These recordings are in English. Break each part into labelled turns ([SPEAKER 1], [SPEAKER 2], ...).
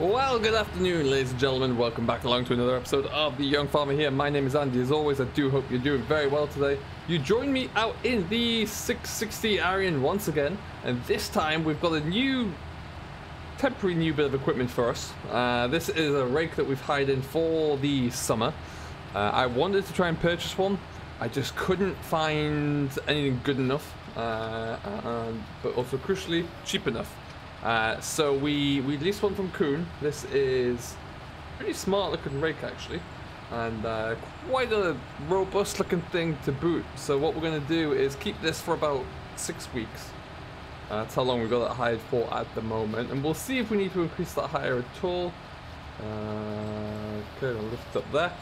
[SPEAKER 1] Well, good afternoon, ladies and gentlemen. Welcome back along to another episode of The Young Farmer here. My name is Andy. As always, I do hope you're doing very well today. You join me out in the 660 Arion once again, and this time we've got a new, temporary new bit of equipment for us. Uh, this is a rake that we've hired in for the summer. Uh, I wanted to try and purchase one. I just couldn't find anything good enough, uh, but also crucially cheap enough. Uh, so we, we leased one from Kuhn. This is pretty smart looking rake actually. And uh, quite a robust looking thing to boot. So what we're going to do is keep this for about six weeks. Uh, that's how long we've got that hired for at the moment. And we'll see if we need to increase that hire at all. Uh, okay, I'll lift up there.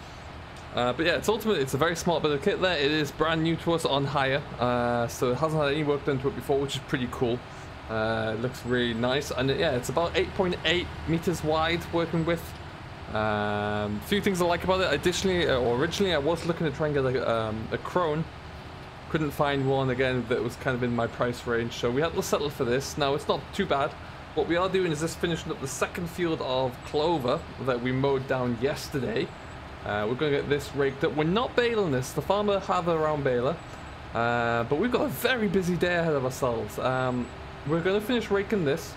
[SPEAKER 1] Uh, but yeah, it's ultimately it's a very smart bit of kit there. It is brand new to us on hire, uh, so it hasn't had any work done to it before, which is pretty cool. Uh, looks really nice, and yeah, it's about 8.8 .8 meters wide working with. A um, few things I like about it. Additionally, uh, or originally, I was looking to try and get a, um, a Krone. Couldn't find one again that was kind of in my price range, so we had to settle for this. Now, it's not too bad. What we are doing is just finishing up the second field of clover that we mowed down yesterday. Uh, we're going to get this raked up. We're not baling this. The farmer have their own baler. Uh, but we've got a very busy day ahead of ourselves. Um, we're going to finish raking this,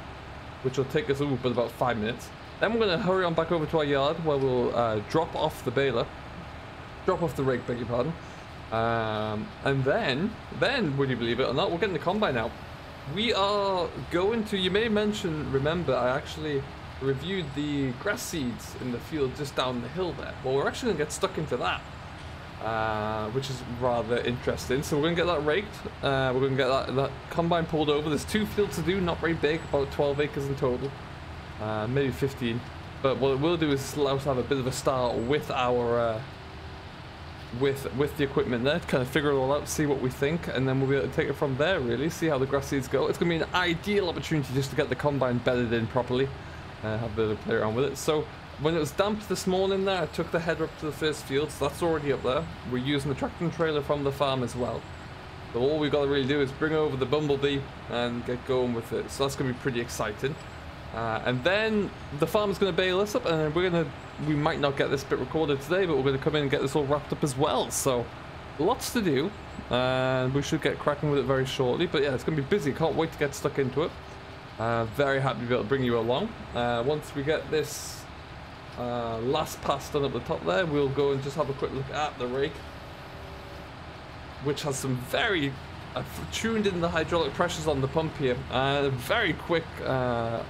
[SPEAKER 1] which will take us ooh, but about five minutes. Then we're going to hurry on back over to our yard where we'll uh, drop off the baler. Drop off the rake, beg your pardon. Um, and then, then, would you believe it or not, we're getting the combine out. We are going to, you may mention, remember, I actually reviewed the grass seeds in the field just down the hill there. Well, we're actually going to get stuck into that. Uh, which is rather interesting. So we're going to get that raked. Uh, we're going to get that, that combine pulled over. There's two fields to do, not very big, about 12 acres in total. Uh, maybe 15. But what it will do is allow us to have a bit of a start with our... Uh, with with the equipment there kind of figure it all out, see what we think, and then we'll be able to take it from there really, see how the grass seeds go. It's going to be an ideal opportunity just to get the combine bedded in properly, uh, have a bit of play around with it. So when it was damp this morning there, I took the header up to the first field, so that's already up there. We're using the tractor and trailer from the farm as well. So all we've got to really do is bring over the Bumblebee and get going with it. So that's going to be pretty exciting. Uh, and then the farmer's going to bale us up, and we're going to, we might not get this bit recorded today, but we're going to come in and get this all wrapped up as well. So lots to do, and we should get cracking with it very shortly. But yeah, it's going to be busy. Can't wait to get stuck into it. Uh, very happy to be able to bring you along. Uh, once we get this uh, last pass done at the top there, we'll go and just have a quick look at the rake, which has some very I've tuned in the hydraulic pressures on the pump here. Uh, very quick uh,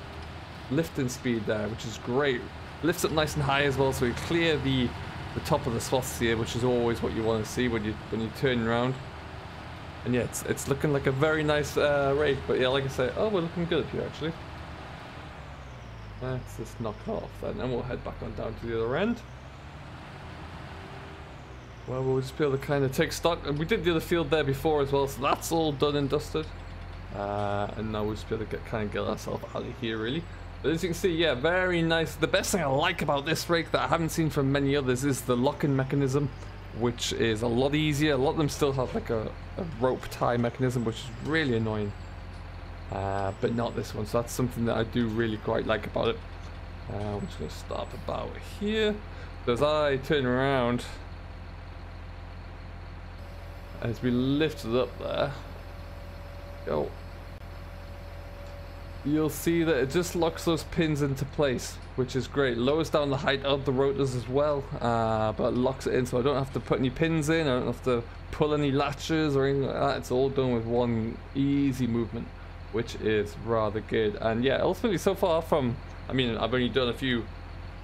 [SPEAKER 1] lifting speed there, which is great. Lifts up nice and high as well, so we clear the the top of the swaths here, which is always what you want to see when you when you turn around. And yeah, it's, it's looking like a very nice uh, rake, but yeah, like I say, oh, we're looking good here actually. Let's just knock off And then, we'll head back on down to the other end. Well, we'll just be able to kind of take stock. And we did the other field there before as well, so that's all done and dusted. Uh, and now we'll just be able to get, kind of get ourselves out of here, really. But as you can see, yeah, very nice. The best thing I like about this rake that I haven't seen from many others is the lock-in mechanism, which is a lot easier. A lot of them still have like a, a rope tie mechanism, which is really annoying. Uh, but not this one. So that's something that I do really quite like about it. Uh, I'm just going to stop about here. So as I turn around, as we lift it up there, go. You'll see that it just locks those pins into place, which is great. Lowers down the height of the rotors as well, uh, but locks it in so I don't have to put any pins in, I don't have to pull any latches or anything like that. It's all done with one easy movement which is rather good. And yeah, ultimately so far from, I mean, I've only done a few,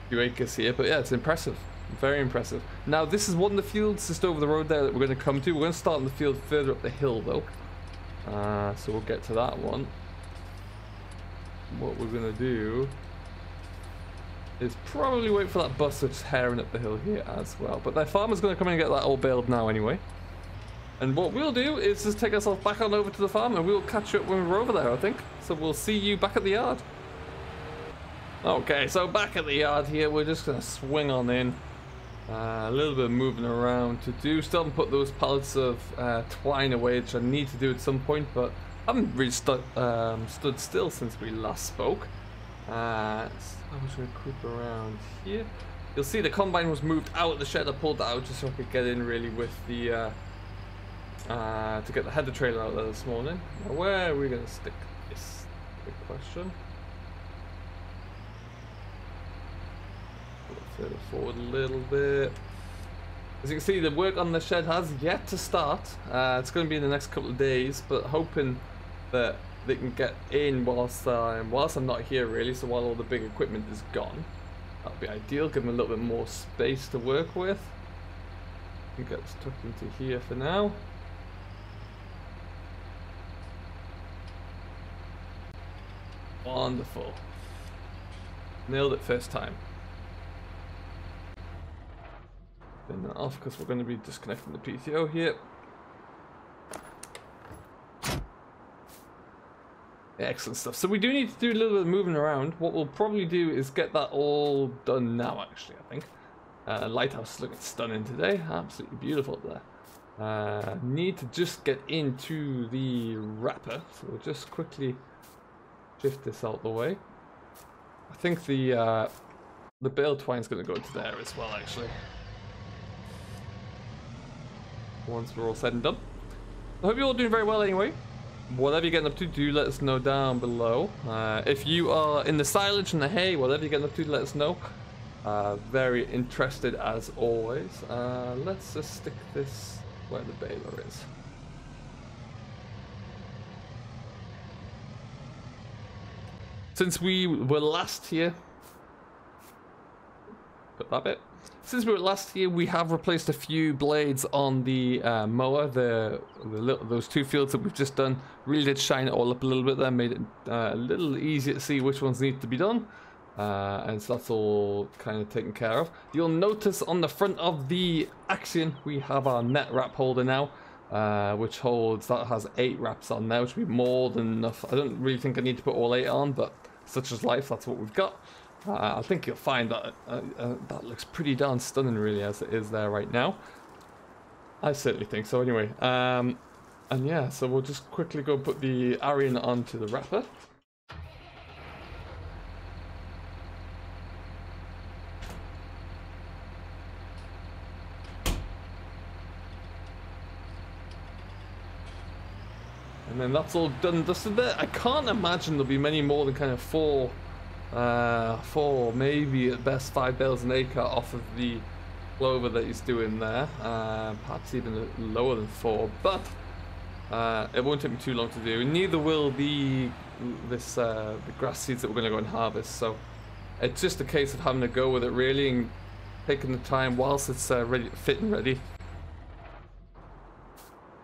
[SPEAKER 1] few acres here, but yeah, it's impressive. Very impressive. Now, this is one of the fields just over the road there that we're going to come to. We're going to start in the field further up the hill, though. Uh, so we'll get to that one. What we're going to do is probably wait for that bus that's tearing up the hill here as well. But the farmer's going to come in and get that all baled now anyway. And what we'll do is just take ourselves back on over to the farm and we'll catch up when we're over there, I think. So we'll see you back at the yard. Okay, so back at the yard here, we're just going to swing on in. Uh, a little bit of moving around to do. Still haven't put those pallets of uh, twine away, which I need to do at some point, but I haven't really stu um, stood still since we last spoke. Uh, so I was going to creep around here. You'll see the combine was moved out of the shed. I pulled that out just so I could get in really with the uh, to get the header trailer out there this morning. Now, where are we going to stick this? Big question. Further forward a little bit. As you can see, the work on the shed has yet to start. Uh, it's going to be in the next couple of days, but hoping that they can get in whilst um, whilst I'm not here really. So while all the big equipment is gone. That'll be ideal, give them a little bit more space to work with. I think that's tucked into here for now. Wonderful. Nailed it first time. Turn that off because we're going to be disconnecting the PTO here. Excellent stuff. So we do need to do a little bit of moving around. What we'll probably do is get that all done now, actually, I think. Uh, lighthouse is looking stunning today. Absolutely beautiful up there. Uh, need to just get into the wrapper. So we'll just quickly shift this out the way. I think the uh, the bale twine's going to go into there as well, actually. Once we're all said and done. I hope you're all doing very well anyway whatever you're getting up to, do let us know down below. Uh, if you are in the silage and the hay, whatever you're getting up to, let us know. Uh, very interested as always. Uh, let's just stick this where the baler is. Since we were last here, put that bit. Since we were last here, we have replaced a few blades on the uh, mower. The, the little, those two fields that we've just done really did shine it all up a little bit there, made it uh, a little easier to see which ones need to be done. Uh, and so that's all kind of taken care of. You'll notice on the front of the Axion, we have our net wrap holder now, uh, which holds, that has eight wraps on there, which would be more than enough. I don't really think I need to put all eight on, but such as life, that's what we've got. Uh, I think you'll find that uh, uh, that looks pretty darn stunning really as it is there right now. I certainly think so anyway. Um, and yeah, so we'll just quickly go put the Arion onto the wrapper. And then that's all done dusted there. I can't imagine there'll be many more than kind of four uh, four, maybe at best five bales an acre off of the clover that he's doing there. Uh, perhaps even lower than four, but uh, it won't take me too long to do. Neither will the this uh, the grass seeds that we're going to go and harvest. So it's just a case of having to go with it really and taking the time whilst it's uh, ready, fit and ready.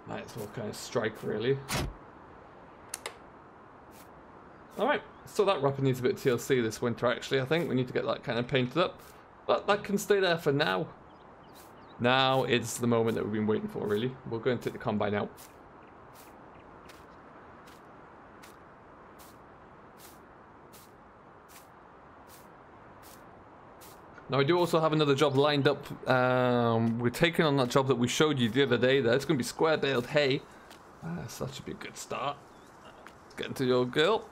[SPEAKER 1] Might as well kind of strike really. All right. So that wrapper needs a bit of TLC this winter, actually, I think. We need to get that kind of painted up. But that can stay there for now. Now it's the moment that we've been waiting for, really. We'll go and take the combine out. Now I do also have another job lined up. Um, we're taking on that job that we showed you the other day there. It's going to be square baled hay. Uh, so that should be a good start. Let's get into your girl.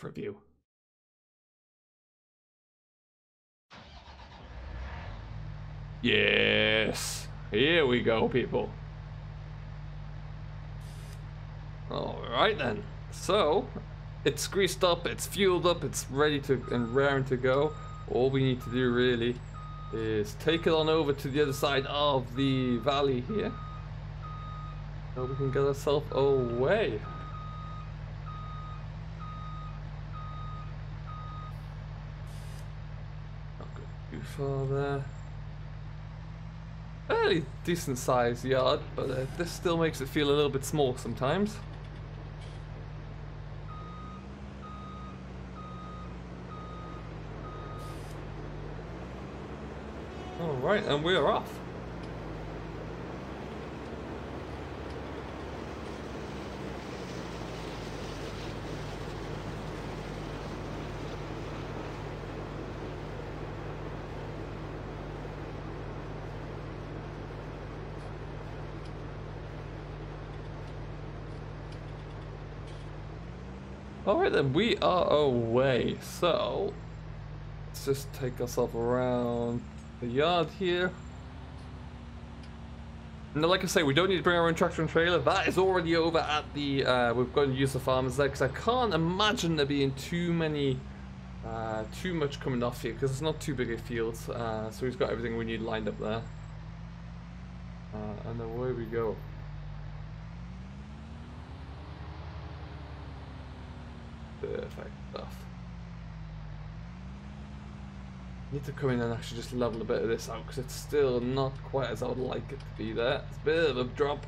[SPEAKER 1] For. Yes. Here we go, people. Alright then. So, it's greased up, it's fueled up, it's ready to and raring to go. All we need to do really is take it on over to the other side of the valley here. So we can get ourselves away. For there. Fairly decent sized yard, but uh, this still makes it feel a little bit small sometimes. Alright, and we're off. Alright then, we are away. So, let's just take ourselves around the yard here. Now, like I say, we don't need to bring our own tractor and trailer. That is already over at the, uh, we've got to use the farmers there because I can't imagine there being too many, uh, too much coming off here because it's not too big a field. Uh, so we've got everything we need lined up there. Uh, and away we go. Perfect stuff. Need to come in and actually just level a bit of this out because it's still not quite as I would like it to be there. It's a bit of a drop.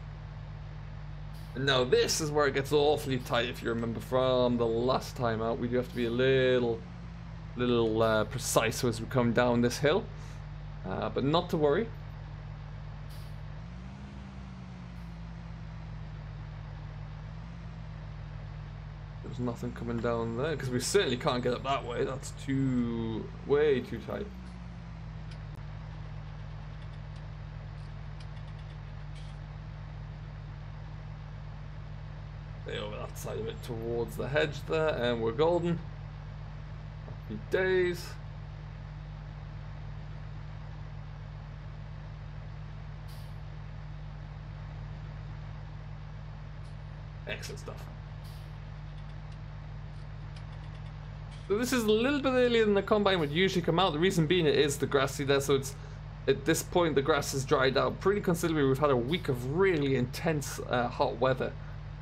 [SPEAKER 1] And now this is where it gets awfully tight if you remember from the last time out. We do have to be a little, little uh, precise as we come down this hill. Uh, but not to worry. There's nothing coming down there because we certainly can't get up that way. That's too, way too tight. Stay over that side of it towards the hedge there, and we're golden. Happy days. Excellent stuff. So this is a little bit earlier than the combine would usually come out. The reason being it is the grassy there, so it's at this point the grass has dried out pretty considerably. We've had a week of really intense uh, hot weather,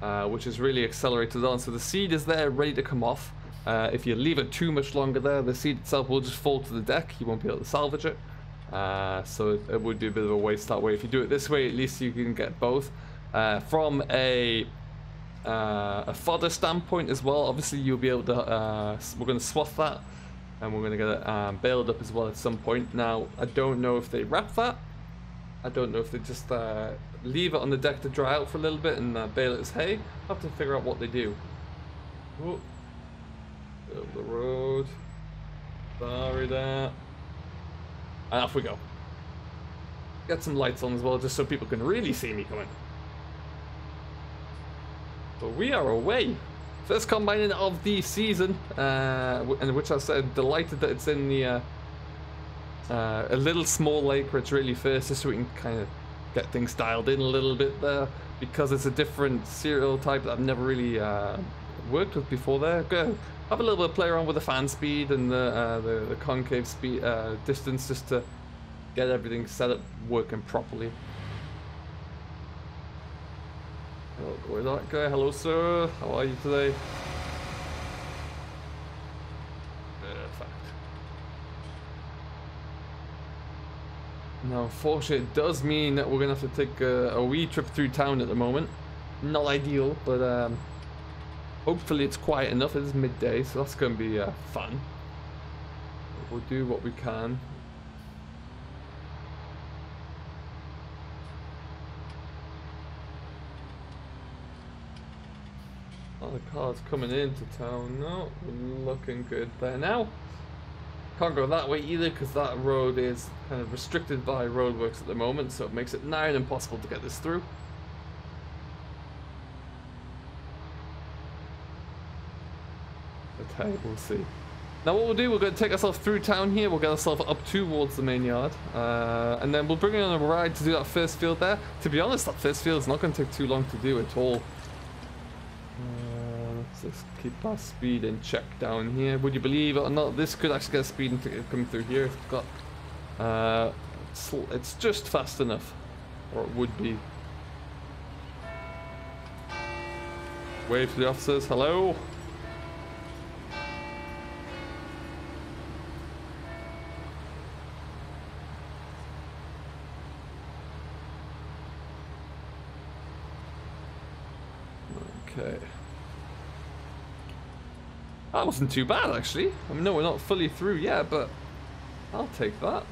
[SPEAKER 1] uh, which has really accelerated on. So the seed is there, ready to come off. Uh, if you leave it too much longer there, the seed itself will just fall to the deck. You won't be able to salvage it. Uh, so it, it, would be a bit of a waste that way. If you do it this way, at least you can get both. Uh, from a uh, a fodder standpoint as well. Obviously, you'll be able to. Uh, we're going to swath that, and we're going to get it um, baled up as well at some point. Now, I don't know if they wrap that. I don't know if they just uh, leave it on the deck to dry out for a little bit and uh, bale it as hay. I'll have to figure out what they do. Oh, the road. Sorry there. And off we go. Get some lights on as well, just so people can really see me coming. But we are away. First combining of the season, uh, and which I said delighted that it's in the uh, uh, a little small lake where it's really first, just so we can kind of get things dialed in a little bit there, because it's a different cereal type that I've never really uh, worked with before. There, go have a little bit of play around with the fan speed and the uh, the, the, concave speed uh, distance, just to get everything set up working properly. Where's that guy? Hello, sir. How are you today? Perfect. Now, unfortunately, it does mean that we're going to have to take a, a, wee trip through town at the moment. Not ideal, but um, hopefully it's quiet enough. It is midday, so that's going to be uh, fun. But we'll do what we can. Oh, the car's coming into town. No, looking good there now. Can't go that way either because that road is kind of restricted by roadworks at the moment, so it makes it nigh impossible to get this through. Okay, we'll see. Now what we'll do, we're going to take ourselves through town here, we'll get ourselves up towards the main yard, uh, and then we'll bring in on a ride to do that first field there. To be honest, that first field is not going to take too long to do at all. Let's keep our speed in check down here. Would you believe it or not, this could actually get speed and come through here. It's got, uh, it's, it's just fast enough, or it would be. Wave to the officers. Hello. Okay. That wasn't too bad, actually. I mean, no, we're not fully through yet, but I'll take that.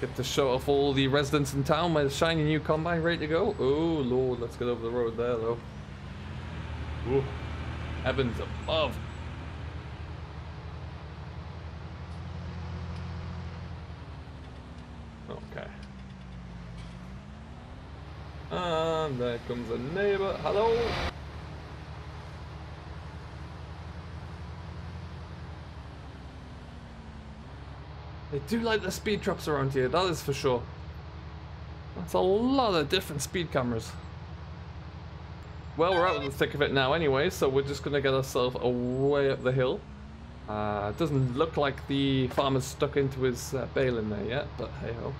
[SPEAKER 1] Get to show off all the residents in town my shiny new combine ready to go. Oh, Lord, let's get over the road there, though. Ooh, heavens above. Okay. And there comes a neighbour. Hello. They do like the speed traps around here, that is for sure. That's a lot of different speed cameras. Well, we're out of the thick of it now anyway, so we're just going to get ourselves away up the hill. Uh, it doesn't look like the farmer's stuck into his uh, bale in there yet, but hey ho.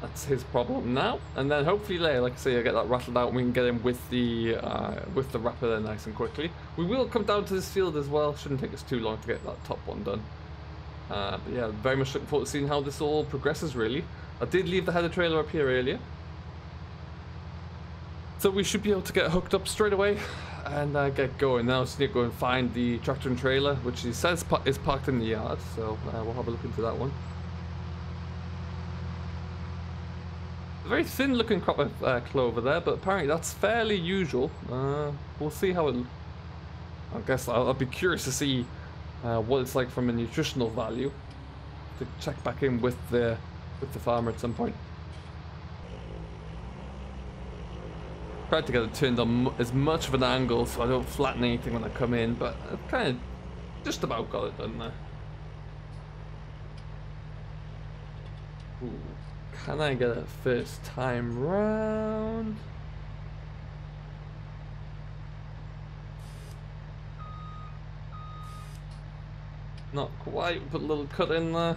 [SPEAKER 1] That's his problem now. And then hopefully later, like I say, I get that rattled out and we can get him with the uh, with the wrapper there nice and quickly. We will come down to this field as well. Shouldn't take us too long to get that top one done. Uh, but yeah, very much looking forward to seeing how this all progresses really. I did leave the header trailer up here earlier. So we should be able to get hooked up straight away and uh, get going. Now just need to go and find the tractor and trailer, which he says is parked in the yard. So uh, we'll have a look into that one. Very thin looking crop of uh, clover there, but apparently that's fairly usual. Uh, we'll see how it... I guess I'll, I'll be curious to see uh, what it's like from a nutritional value. To check back in with the with the farmer at some point. Tried to get it turned on as much of an angle so I don't flatten anything when I come in, but I kind of just about got it done there. Ooh, can I get it first time round? Not quite, put a little cut in there.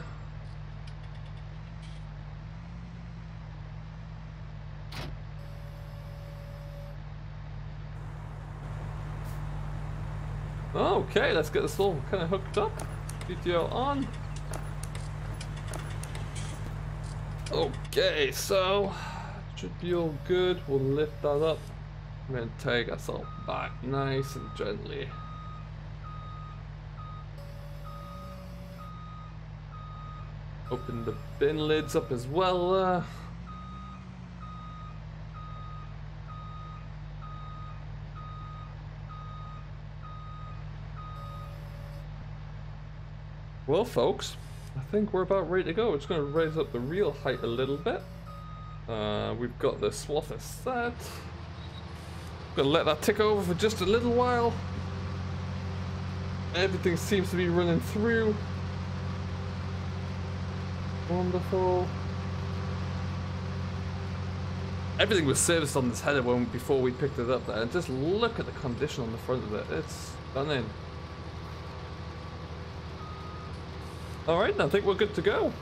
[SPEAKER 1] Okay, let's get this all kind of hooked up. Video on. Okay, so should be all good. We'll lift that up. Gonna take us all back nice and gently. Open the bin lids up as well. Uh, Well, folks, I think we're about ready to go. It's going to raise up the reel height a little bit. Uh, we've got the swath set. Gonna let that tick over for just a little while. Everything seems to be running through. Wonderful. Everything was serviced on this header when before we picked it up there. And just look at the condition on the front of it. It's stunning. Alright, I think we're good to go.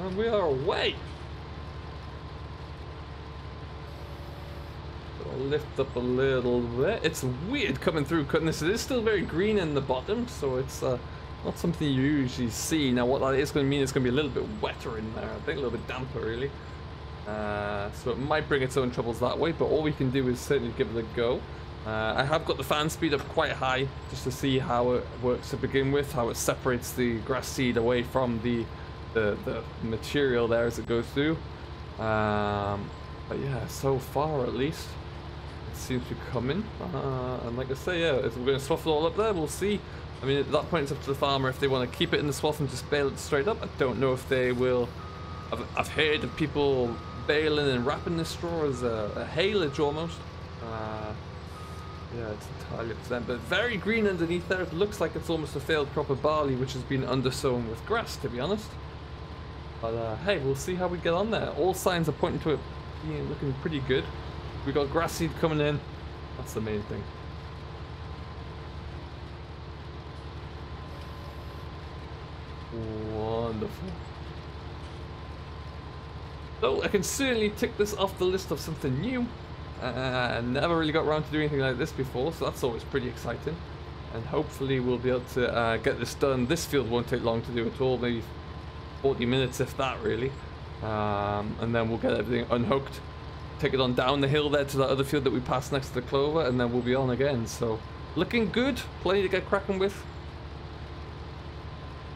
[SPEAKER 1] And we are away. Lift up a little bit. It's weird coming through cutting this. It is still very green in the bottom, so it's uh, not something you usually see. Now what that is going to mean is going to be a little bit wetter in there. I think a little bit damper really. Uh, so it might bring its own troubles that way, but all we can do is certainly give it a go. Uh, I have got the fan speed up quite high just to see how it works to begin with, how it separates the grass seed away from the the, the material there as it goes through. Um, but yeah, so far at least, seems to be coming. Uh, and like I say, yeah, if we're going to swath it all up there, we'll see. I mean, at that point, it's up to the farmer if they want to keep it in the swath and just bale it straight up. I don't know if they will. I've, I've heard of people baling and wrapping this straw as a, a haylage almost. Uh, yeah, it's entirely up to them. But very green underneath there. It looks like it's almost a failed crop of barley, which has been undersown with grass, to be honest. But uh, hey, we'll see how we get on there. All signs are pointing to it being looking pretty good. We got grass seed coming in. That's the main thing. Wonderful. So I can certainly tick this off the list of something new. Uh, never really got around to doing anything like this before, so that's always pretty exciting. And hopefully we'll be able to uh, get this done. This field won't take long to do at all, maybe 40 minutes if that really. Um, and then we'll get everything unhooked, take it on down the hill there to that other field that we passed next to the clover, and then we'll be on again. So looking good, plenty to get cracking with.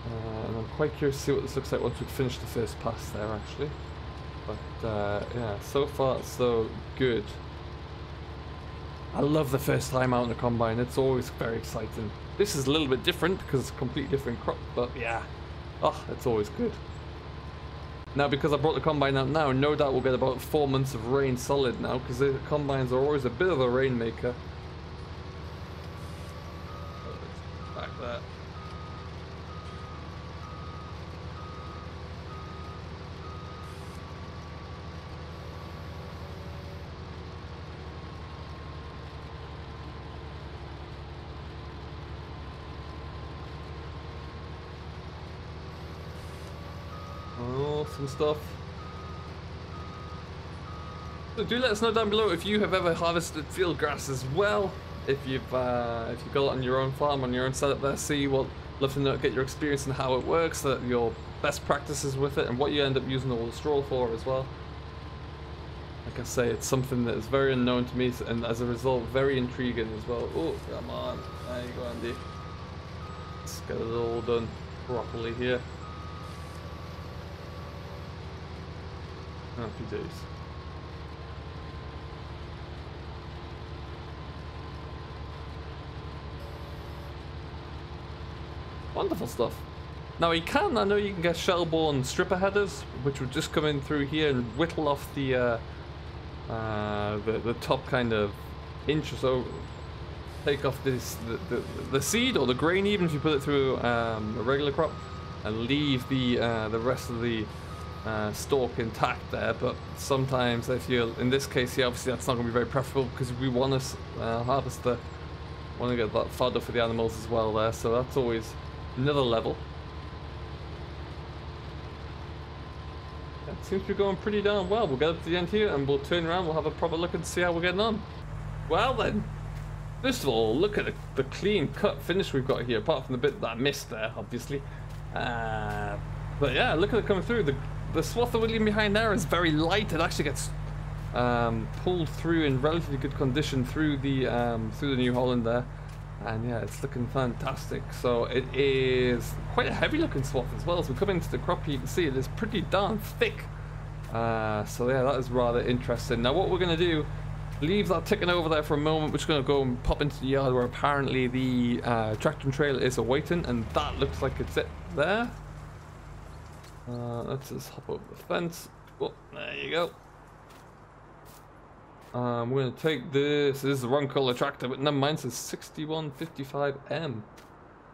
[SPEAKER 1] Uh, and I'm quite curious to see what this looks like once we've finished the first pass there actually. But uh, yeah, so far so good. I love the first time out in the combine. It's always very exciting. This is a little bit different because it's a completely different crop, but yeah. Oh, it's always good. Now, because I brought the combine out now, no doubt we'll get about four months of rain solid now, because the combines are always a bit of a rainmaker. Back there. And stuff. So do let us know down below if you have ever harvested field grass as well. If you've uh, if you've got it on your own farm, on your own setup there, see what love to know, get your experience and how it works, that your best practices with it, and what you end up using all the straw for as well. Like I say, it's something that is very unknown to me, and as a result, very intriguing as well. Oh, come on, there you go, Andy. Let's get it all done properly here. Happy days. Wonderful stuff. Now you can, I know you can get Shelbourne stripper headers, which would just come in through here and whittle off the uh, uh, the, the top kind of inch or so. Take off this the, the, the seed or the grain even if you put it through um, a regular crop and leave the uh, the rest of the uh, stalk intact there, but sometimes if you, in this case obviously that's not going to be very preferable because we want to uh, harvest the, want to get that fodder for the animals as well there, so that's always another level. That seems to be going pretty darn well. We'll get up to the end here and we'll turn around, we'll have a proper look and see how we're getting on. Well then, first of all, look at the, the clean cut finish we've got here, apart from the bit that I missed there, obviously. Uh, but yeah, look at it coming through. The the swath that we're behind there is very light. It actually gets um, pulled through in relatively good condition through the um, through the New Holland there. And yeah, it's looking fantastic. So it is quite a heavy looking swath as well. As we come into the crop, you can see it is pretty darn thick. Uh, so yeah, that is rather interesting. Now what we're going to do, leave that ticking over there for a moment. We're just going to go and pop into the yard where apparently the uh, tractor trailer is awaiting. And that looks like it's it there. Uh, let's just hop over the fence. Oh, there you go. Um, we're going to take this. This is the wrong color tractor, but never mind. It's 6155M.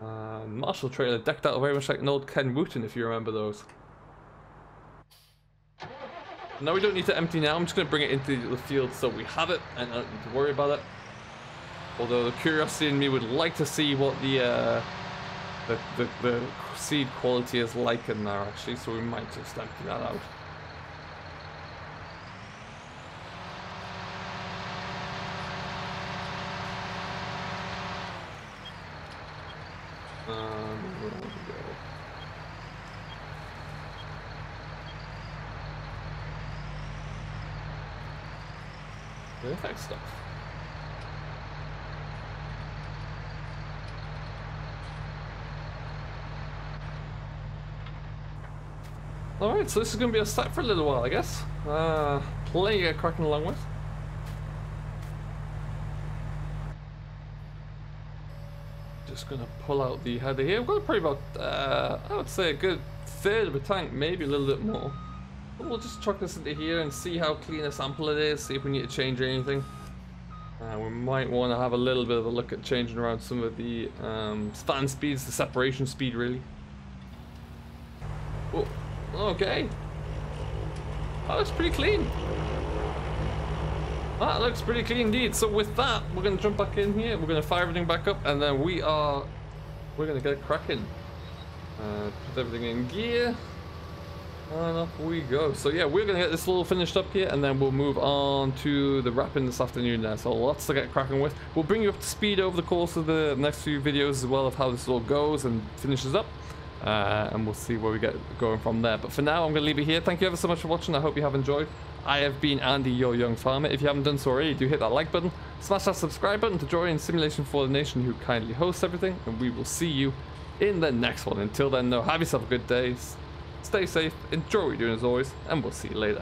[SPEAKER 1] Uh, Marshall trailer decked out very much like an old Ken Wooten, if you remember those. Now we don't need to empty now. I'm just going to bring it into the field so we have it and I don't need to worry about it. Although the curiosity in me would like to see what the uh, the, the, the seed quality is like in there actually, so we might just empty that out. Um? Perfect stuff. Alright, so this is going to be a set for a little while, I guess. Uh, plenty get cracking along with. Just going to pull out the header here. We've got probably about, uh, I would say a good third of a tank, maybe a little bit more. But we'll just chuck this into here and see how clean a sample it is, see if we need to change anything. Uh, we might want to have a little bit of a look at changing around some of the um, fan speeds, the separation speed really. Okay. That looks pretty clean. That looks pretty clean indeed. So with that, we're to jump back in here. We're to fire everything back up, and then we are... We're to get cracking. Uh, put everything in gear. And off we go. So yeah, we're to get this little finished up here, and then we'll move on to the wrapping this afternoon there. So lots to get cracking with. We'll bring you up to speed over the course of the next few videos as well of how this all goes and finishes up. Uh, and we'll see where we get going from there. But for now, I'm going to leave it here. Thank you ever so much for watching. I hope you have enjoyed. I have been Andy, your young farmer. If you haven't done so already, do hit that like button, smash that subscribe button to join in Simulation for the Nation, who kindly hosts everything, and we will see you in the next one. Until then, though, have yourself a good day, stay safe, enjoy what you're doing as always, and we'll see you later.